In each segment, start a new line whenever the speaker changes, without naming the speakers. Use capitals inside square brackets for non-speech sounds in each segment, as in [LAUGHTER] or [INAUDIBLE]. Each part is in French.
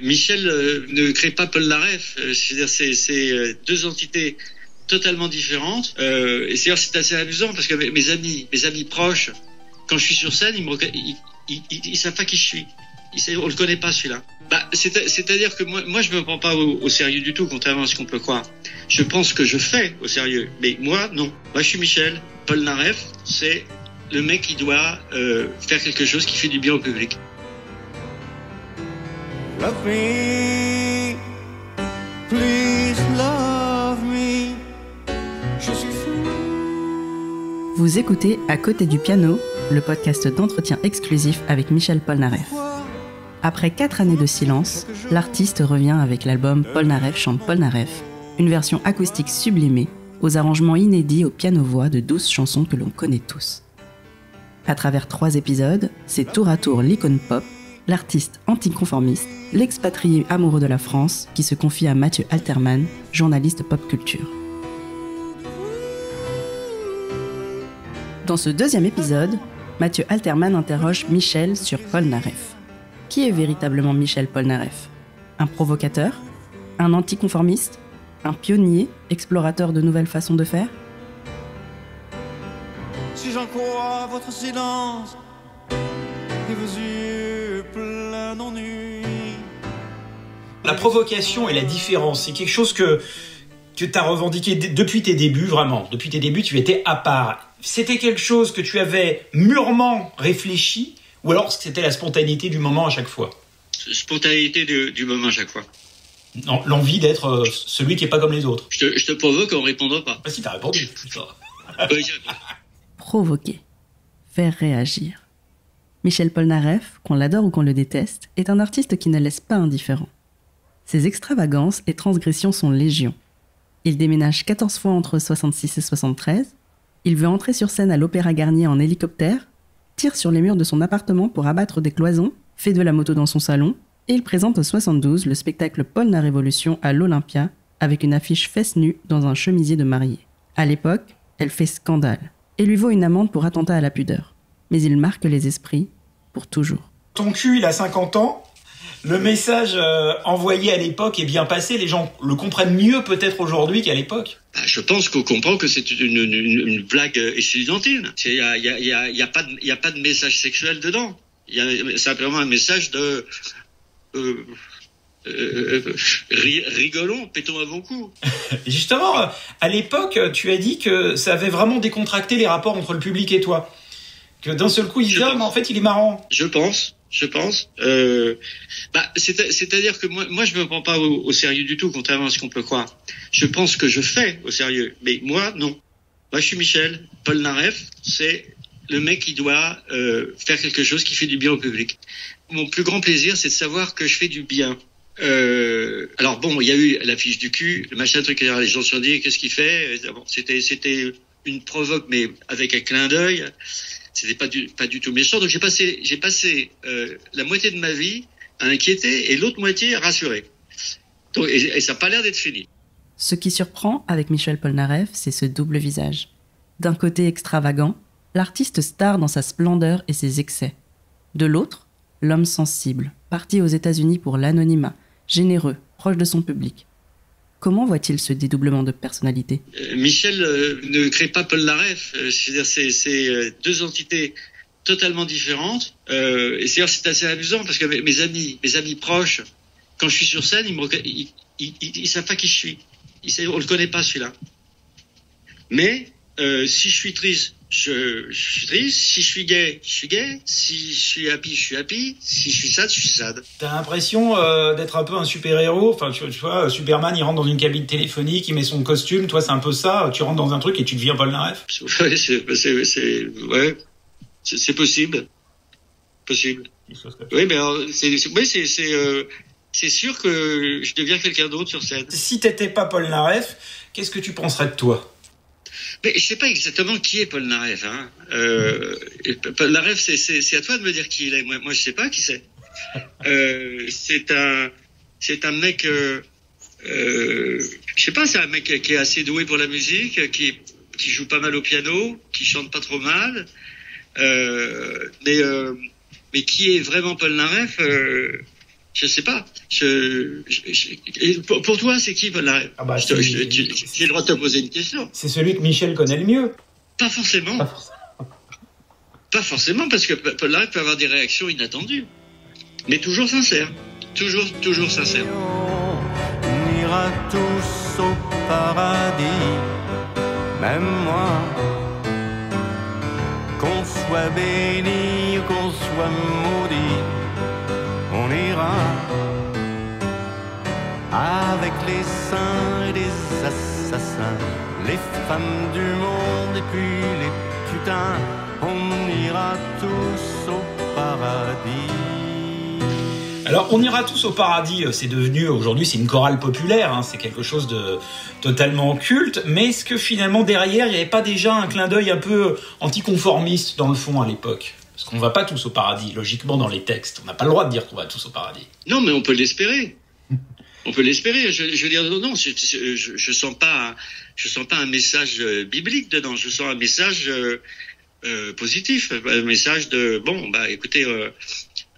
Michel euh, ne crée pas Paul Naref. Euh, c'est-à-dire, c'est, euh, deux entités totalement différentes. Euh, et c'est, c'est assez amusant parce que mes, amis, mes amis proches, quand je suis sur scène, ils me ils, ils, ils, savent pas qui je suis. Ils on le connaît pas celui-là. Bah, c'est, c'est-à-dire que moi, moi, je me prends pas au, au sérieux du tout, contrairement à ce qu'on peut croire. Je pense que je fais au sérieux, mais moi, non. Moi, je suis Michel. Paul Naref, c'est le mec qui doit euh, faire quelque chose qui fait du bien au public.
Je.
Vous écoutez À côté du piano, le podcast d'entretien exclusif avec Michel Polnareff. Après quatre années de silence, l'artiste revient avec l'album Polnareff chante Polnareff, une version acoustique sublimée aux arrangements inédits au piano-voix de douze chansons que l'on connaît tous. À travers trois épisodes, c'est tour à tour l'icône pop, l'artiste anticonformiste, l'expatrié amoureux de la France qui se confie à Mathieu Alterman, journaliste pop culture. Dans ce deuxième épisode, Mathieu Alterman interroge Michel sur Polnareff. Qui est véritablement Michel Polnareff? Un provocateur? Un anticonformiste? Un pionnier, explorateur de nouvelles façons de faire?
Si j'en votre silence
La provocation et la différence, c'est quelque chose que, que tu as revendiqué depuis tes débuts, vraiment. Depuis tes débuts, tu étais à part. C'était quelque chose que tu avais mûrement réfléchi, ou alors c'était la spontanéité du moment à chaque fois?
Spontanéité du, du moment à chaque fois.
Non, L'envie d'être euh, celui qui est pas comme les autres.
Je te, je te provoque en répondant pas.
Ah si, t'as [LAUGHS] répondu.
Provoquer. Faire réagir. Michel Polnareff, qu'on l'adore ou qu'on le déteste, est un artiste qui ne laisse pas indifférent. Ses extravagances et transgressions sont légion. Il déménage 14 fois entre 66 et 73. Il veut entrer sur scène à l'Opéra Garnier en hélicoptère, tire sur les murs de son appartement pour abattre des cloisons, fait de la moto dans son salon, et il présente en 72 le spectacle Paul la Révolution à l'Olympia avec une affiche fesse nue dans un chemisier de mariée. À l'époque, elle fait scandale et lui vaut une amende pour attentat à la pudeur. Mais il marque les esprits pour toujours.
Ton cul, il a 50 ans. Le message euh, envoyé à l'époque est bien passé. Les gens le comprennent mieux peut-être aujourd'hui qu'à l'époque.
Bah, je pense qu'on comprend que c'est une, une, une- une blague estudiantine. Il n'y a, y a, y a, y a, pas de- y a pas de message sexuel dedans. Il y a simplement un message de... Euh, euh, euh, ri- rigolons, pétons à bon coup. [LAUGHS]
Justement, euh, à l'époque, tu as dit que ça avait vraiment décontracté les rapports entre le public et toi. Que d'un seul coup, il
pense.
mais en fait, il est marrant.
Je pense, je pense. Euh, bah, c'est- c'est-à-dire que moi, moi, je me prends pas au, au sérieux du tout, contrairement à ce qu'on peut croire. Je pense que je fais au sérieux, mais moi, non. Moi, je suis Michel. Paul Naref, c'est le mec qui doit euh, faire quelque chose qui fait du bien au public. Mon plus grand plaisir, c'est de savoir que je fais du bien. Euh, alors bon, il y a eu la fiche du cul, le machin truc, les gens se sont dit qu'est-ce qu'il fait? Bon, C'était c'était une provoque, mais avec un clin d'œil c'était pas du pas du tout méchant. Donc j'ai passé euh, la moitié de ma vie à inquiéter et l'autre moitié à rassurer. Et ça n'a pas l'air d'être fini.
Ce qui surprend avec Michel Polnareff, c'est ce double visage. D'un côté extravagant, l'artiste star dans sa splendeur et ses excès. De l'autre, l'homme sensible, parti aux États-Unis pour l'anonymat, généreux, proche de son public. Comment voit-il ce dédoublement de personnalité?
Euh, Michel euh, ne crée pas Paul Naref. Euh, c'est deux entités totalement différentes. Et c'est c'est assez amusant parce que mes, amis mes amis proches, quand je suis sur scène, ils ils savent pas qui je suis. Ils savent, on le connaît pas celui-là. Mais euh, si je suis triste, je, je suis triste. Si je suis gay, je suis gay. Si je suis happy, je suis happy. Si je suis sad, je suis sad.
T'as l'impression euh, d'être un peu un super-héros? Enfin, tu, tu vois, Superman, il rentre dans une cabine téléphonique, il met son costume. Toi, c'est un peu ça. Tu rentres dans un truc et tu deviens Paul Naref. [LAUGHS]
Ouais, c'est c'est c'est ouais, c'est possible, possible. Oui, mais alors, c'est c'est euh, c'est sûr que je deviens quelqu'un d'autre sur scène.
Si t'étais pas Paul Naref, qu'est-ce que tu penserais de toi?
Mais je sais pas exactement qui est Paul Naref. Hein. Euh, Paul Naref, c'est à toi de me dire qui il est. Moi, moi, je sais pas qui c'est. Euh, c'est un c'est un mec. Euh, euh, je sais pas, c'est un mec qui est assez doué pour la musique, qui qui joue pas mal au piano, qui chante pas trop mal. Euh, mais euh, mais qui est vraiment Paul Naref euh, Je sais pas. Je, je- je- pour, pour toi, c'est qui voilà
Ah bah,
Je te-
c'est-
je- tu- J'ai le droit de te poser une question.
C'est celui que Michel connaît le mieux.
Pas forcément.
Pas forcément.
Pas forcément, parce que Paul Naref peut avoir des réactions inattendues. Mais toujours sincères. Toujours, toujours sincères.
On ira tous au paradis, même moi. Qu'on soit béni ou qu'on soit maudit, avec les saints et les assassins, les femmes du monde et puis les putains. On ira tous au paradis.
Alors, on ira tous au paradis. euh, C'est devenu aujourd'hui, c'est une chorale populaire. hein, c'est quelque chose de totalement culte. Mais est-ce que finalement derrière, il n'y avait pas déjà un clin d'œil un peu anticonformiste dans le fond à l'époque? Parce qu'on va pas tous au paradis, logiquement dans les textes. On n'a pas le droit de dire qu'on va tous au paradis.
Non, mais on peut l'espérer. On peut l'espérer. Je, je veux dire, non, non, je, je sens pas, un- je sens pas un message euh, biblique dedans. Je sens un message euh, euh, positif, un message de bon, bah, écoutez, euh,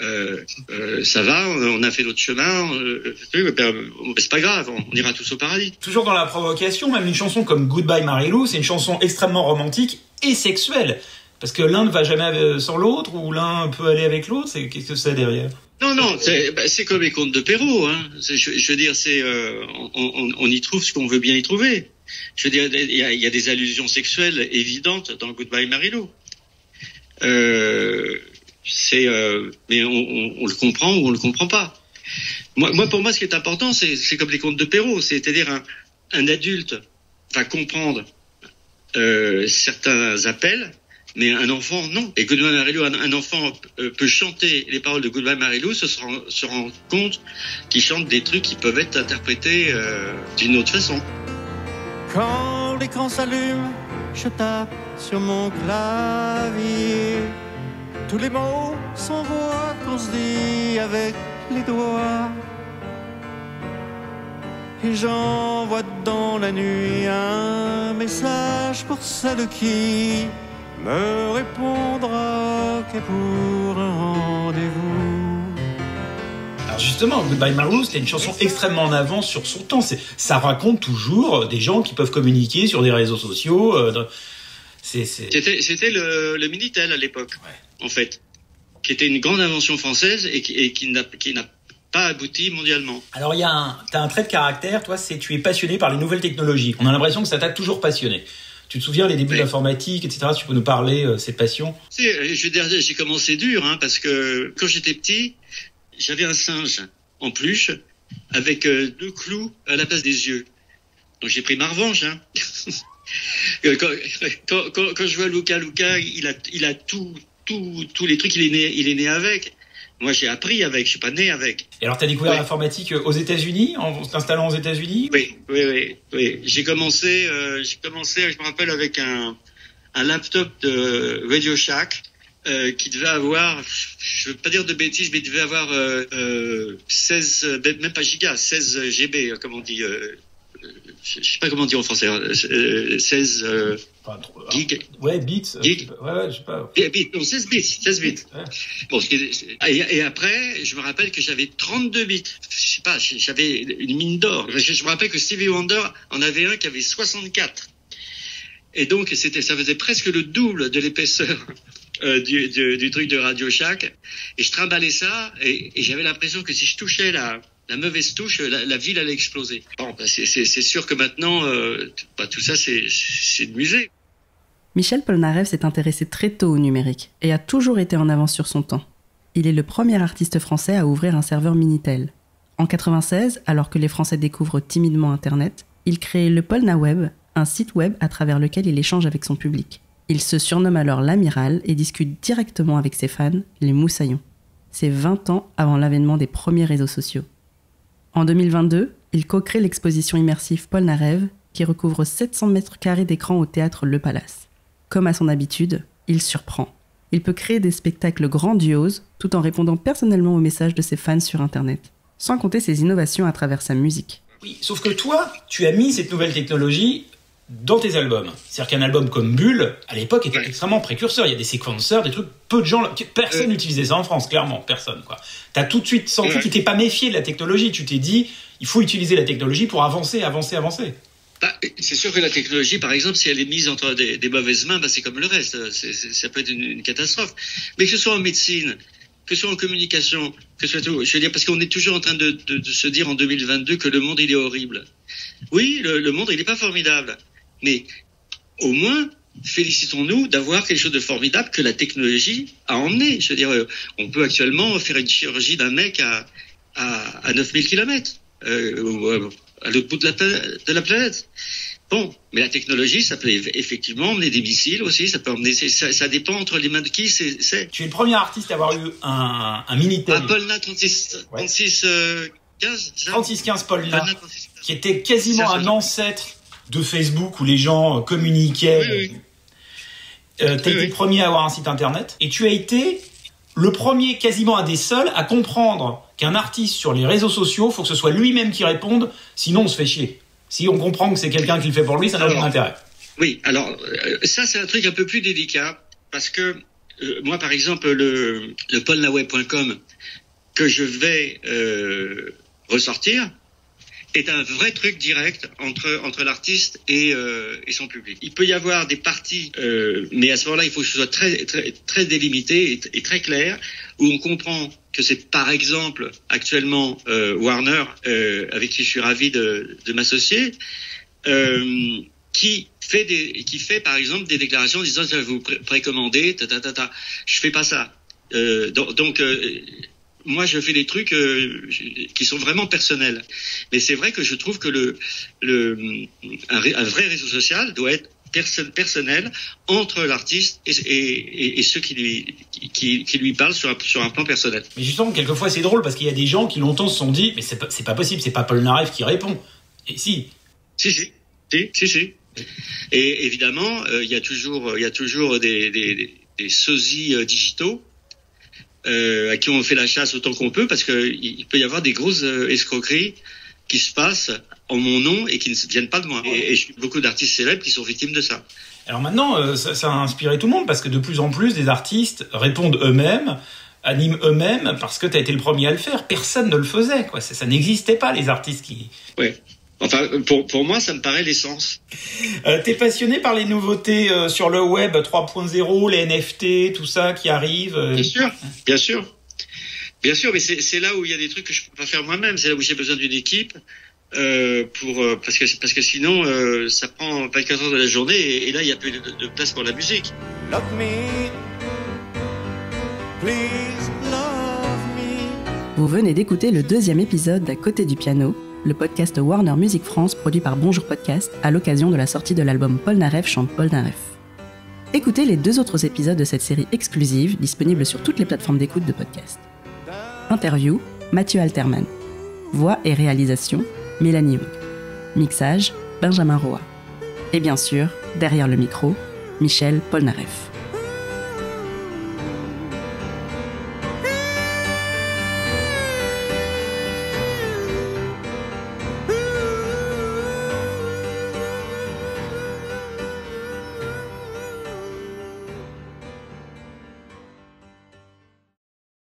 euh, euh, ça va, on a fait notre chemin, euh, euh, ben, c'est pas grave, on, on ira tous au paradis.
Toujours dans la provocation, même une chanson comme Goodbye Marilou, c'est une chanson extrêmement romantique et sexuelle. Parce que l'un ne va jamais euh, sans l'autre, ou l'un peut aller avec l'autre, c'est qu'est-ce que c'est derrière?
Non, non, c'est bah, comme les contes de Perrault. Hein. Je, veux dire, c'est euh, on, on- on y trouve ce qu'on veut bien y trouver. Je veux dire, il y a, y a des allusions sexuelles évidentes dans Goodbye Marilou. Euh, c'est, euh, mais on, on- le comprend ou on le comprend pas. Moi, moi, pour moi, ce qui est important, c'est c'est comme les contes de Perrault, c'est-à-dire un, un adulte va comprendre euh, certains appels, mais un enfant, non. Et Goodbye Marilou, un, enfant euh, peut chanter les paroles de Goodbye Marilou, se se rend compte qu'il chante des trucs qui peuvent être interprétés euh, d'une autre façon.
Quand l'écran s'allume, je tape sur mon clavier. Tous les mots s'envoient qu'on se dit avec les doigts. Et j'envoie dans la nuit un message pour celle qui me répondra que pour un rendez-vous.
Alors justement, Goodbye Marilou, c'était une chanson extrêmement en avance sur son temps. C'est- Ça raconte toujours des gens qui peuvent communiquer sur des réseaux sociaux. euh, dans- c'est, c'est...
C'était, c'était le, le Minitel à l'époque, en fait, qui était une grande invention française et qui, et qui n'a, qui n'a pas abouti mondialement.
Alors il y a un, t'as un trait de caractère, toi, c'est tu es passionné par les nouvelles technologies. On a l'impression que ça t'a toujours passionné. Tu te souviens les débuts
Oui.
de l'informatique, etc. Tu peux nous parler euh, cette passion?
Tu sais, je veux dire, j'ai commencé dur, hein, parce que quand j'étais petit, j'avais un singe en peluche avec euh, deux clous à la place des yeux. Donc j'ai pris ma revanche. Hein. [LAUGHS] Euh, quand, quand, quand, quand je vois Luca, Luca, il a, il a tout, tout, tous les trucs, il est né, il est né avec. Moi, j'ai appris avec, je suis pas né avec.
Et alors t'as découvert
Oui.
l'informatique euh, aux États-Unis, en t'installant aux États-Unis
Oui, oui, oui, oui. J'ai commencé, euh, j'ai commencé, je me rappelle avec un, un laptop de Radio Shack euh, qui devait avoir, je veux pas dire de bêtises, mais il devait avoir euh, euh, 16, euh, même pas gigas, 16 GB, comme on dit. Je sais pas comment dire en français. euh, euh, 16 euh,
Enfin, trop-. Ouais, bits. euh. Ouais, ouais, je sais pas.
Bits, non, 16 bits, 16 bits.
Ouais.
Bon, est- et, et après, je me rappelle que j'avais 32 bits. Je sais pas, j'avais une mine d'or. Je, je me rappelle que Stevie Wonder en avait un qui avait 64. Et donc, c'était, ça faisait presque le double de l'épaisseur [LAUGHS] euh, du, du, du truc de Radio Shack. Et je trimballais ça, et, et j'avais l'impression que si je touchais la, la mauvaise touche, la, ville allait exploser. Bon, bah, c'est, sûr que maintenant, euh, bah, tout ça, c'est de musée.
Michel Polnareff s'est intéressé très tôt au numérique et a toujours été en avance sur son temps. Il est le premier artiste français à ouvrir un serveur Minitel. En 96, alors que les Français découvrent timidement Internet, il crée le Polnaweb, un site web à travers lequel il échange avec son public. Il se surnomme alors l'amiral et discute directement avec ses fans, les moussaillons. C'est 20 ans avant l'avènement des premiers réseaux sociaux. En 2022, il co-crée l'exposition immersive Polnareff qui recouvre 700 mètres carrés d'écran au théâtre Le Palace. Comme à son habitude, il surprend. Il peut créer des spectacles grandioses tout en répondant personnellement aux messages de ses fans sur Internet, sans compter ses innovations à travers sa musique.
Oui, sauf que toi, tu as mis cette nouvelle technologie dans tes albums. C'est-à-dire qu'un album comme Bulle, à l'époque, était
Ouais.
extrêmement précurseur. Il y a des séquenceurs, des trucs, peu de gens, personne
Euh.
n'utilisait ça en France, clairement, personne, quoi. T'as tout de suite senti
Ouais.
que tu t'es pas méfié de la technologie. Tu t'es dit, il faut utiliser la technologie pour avancer, avancer, avancer.
Bah, c'est sûr que la technologie, par exemple, si elle est mise entre des, des mauvaises mains, bah, c'est comme le reste. Ça peut être une, une catastrophe. Mais que ce soit en médecine, que ce soit en communication, que ce soit tout. Je veux dire, parce qu'on est toujours en train de, de- de se dire en 2022 que le monde, il est horrible. Oui, le, le monde, il n'est pas formidable. Mais au moins, félicitons-nous d'avoir quelque chose de formidable que la technologie a emmené. Je veux dire, euh, on peut actuellement faire une chirurgie d'un mec à, à, à 9000 km. Euh, euh, à l'autre bout de la, de la planète. Bon, mais la technologie, ça peut eff- effectivement emmener des missiles aussi, ça peut emmener, ça, ça dépend entre les mains de qui c'est.
Tu es le premier artiste à avoir eu un, un Minitel.
Apolna 36,
Ouais.
36 euh, 15, c'est ça?
3615 Paul là,
Apolna 36, 15.
qui était quasiment un ancêtre de Facebook où les gens euh, communiquaient.
Oui, oui.
Euh,
Oui,
été le premier à avoir un site internet et tu as été le premier, quasiment un des seuls, à comprendre qu'un artiste sur les réseaux sociaux, faut que ce soit lui-même qui réponde, sinon on se fait chier. Si on comprend que c'est quelqu'un qui le fait pour lui, ça n'a aucun intérêt.
Oui, alors euh, ça c'est un truc un peu plus délicat parce que euh, moi par exemple le, le polnaweb.com que je vais ressortir est un vrai truc direct entre entre l'artiste et, euh, et son public. Il peut y avoir des parties, euh, mais à ce moment-là, il faut que ce soit très très très délimité et, très clair, où on comprend que c'est par exemple actuellement euh, Warner, euh, avec qui je suis ravi de, de m'associer, euh, qui fait des, qui fait par exemple des déclarations disant je vais vous pré- précommander, ta ta ta ta. Je fais pas ça. Euh, donc donc, moi je fais des trucs euh, qui sont vraiment personnels. Mais c'est vrai que je trouve que le le un, ré- un vrai réseau social doit être perso- personnel entre l'artiste et, et, et, et ceux qui lui qui, qui lui parlent sur un, sur un plan personnel.
Mais justement, quelquefois c'est drôle parce qu'il y a des gens qui longtemps se sont dit, mais c'est pas, pas possible, c'est pas Paul Naref qui répond. Et si,
Si, si, si, si, si. Et évidemment, euh, il y a toujours, il y a toujours des, des, des, des sosies euh, digitaux euh, à qui on fait la chasse autant qu'on peut, parce que il il peut y avoir des grosses euh, escroqueries qui se passent en mon nom et qui ne viennent pas de moi. Et, et je- beaucoup d'artistes célèbres qui sont victimes de ça.
Alors maintenant, euh, ça, ça a inspiré tout le monde parce que de plus en plus, des artistes répondent eux-mêmes, animent eux-mêmes parce que tu as été le premier à le faire. Personne ne le faisait, quoi. Ça, ça n'existait pas, les artistes qui.
Ouais. Enfin, pour, pour moi, ça me paraît l'essence.
Euh, T'es passionné par les nouveautés euh, sur le web 3.0, les NFT, tout ça qui arrive. euh,
Bien sûr, bien sûr. Bien sûr, mais c'est là où il y a des trucs que je peux pas faire moi-même. C'est là où j'ai besoin d'une équipe. Euh, pour euh, parce que parce que sinon euh, ça prend 24 heures de la journée et, et là il y a plus de, de place pour la musique.
Love me, please love me.
Vous venez d'écouter le deuxième épisode d'À côté du piano, le podcast Warner Music France produit par Bonjour Podcast à l'occasion de la sortie de l'album Paul Naref chante Paul Naref. Écoutez les deux autres épisodes de cette série exclusive disponible sur toutes les plateformes d'écoute de podcast. Interview, Mathieu Alterman. Voix et réalisation, Mélanie. Mixage, Benjamin Roa. Et bien sûr, derrière le micro, Michel Polnareff.